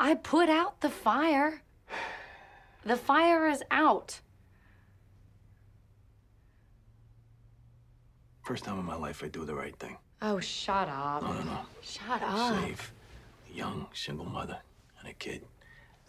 I put out the fire. The fire is out. First time in my life I do the right thing. Oh, shut up. No, no, no. Shut up. Save a young single mother and a kid.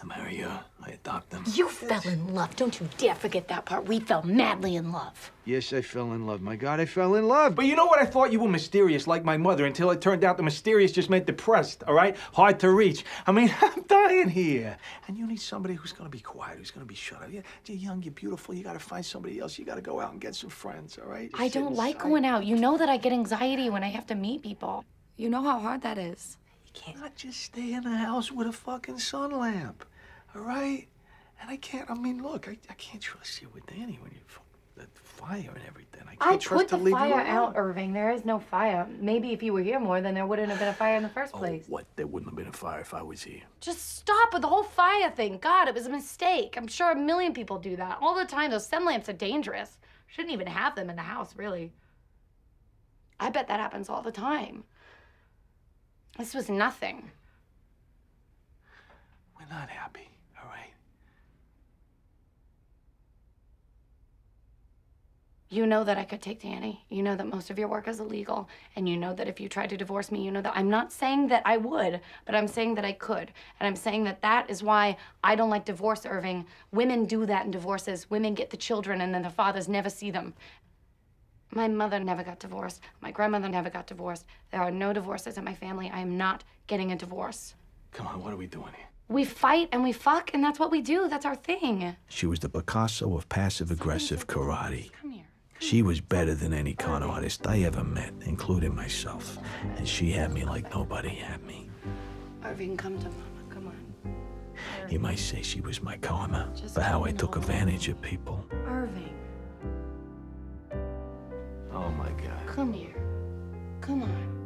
I marry her. I adopt them. You fell in love. Don't you dare forget that part. We fell madly in love. Yes, I fell in love. My God, I fell in love. But you know what? I thought you were mysterious like my mother until it turned out the mysterious just meant depressed, all right? Hard to reach. I mean, I'm dying here. And you need somebody who's gonna be quiet, who's gonna be shut up. You're, you're young, you're beautiful, you gotta find somebody else. You gotta go out and get some friends, all right? I don't like inside. going out. You know that I get anxiety when I have to meet people. You know how hard that is. You can't just stay in the house with a fucking sun lamp, all right? And I can't, I mean, look, I, I can't trust you with Danny when you the fire and everything. I can't I trust put the to leave you fire out, Irving. There is no fire. Maybe if you were here more, then there wouldn't have been a fire in the first Oh, place. what? There wouldn't have been a fire if I was here. Just stop with the whole fire thing. God, it was a mistake. I'm sure a million people do that all the time. Those sun lamps are dangerous. Shouldn't even have them in the house, really. I bet that happens all the time. This was nothing. We're not happy, all right? You know that I could take Danny. You know that most of your work is illegal. And you know that if you tried to divorce me, you know that I'm not saying that I would, but I'm saying that I could. And I'm saying that that is why I don't like divorce, Irving. Women do that in divorces. Women get the children and then the fathers never see them. My mother never got divorced. My grandmother never got divorced. There are no divorces in my family. I am not getting a divorce. Come on, what are we doing here? We fight and we fuck, and that's what we do. That's our thing. She was the Picasso of passive aggressive karate. Come here. She was better than any con artist I ever met, including myself. And she had me like nobody had me. Irving, come to mama. Come on. You might say she was my karma for how I took advantage of people. Irving, Oh my God. come here. Come on.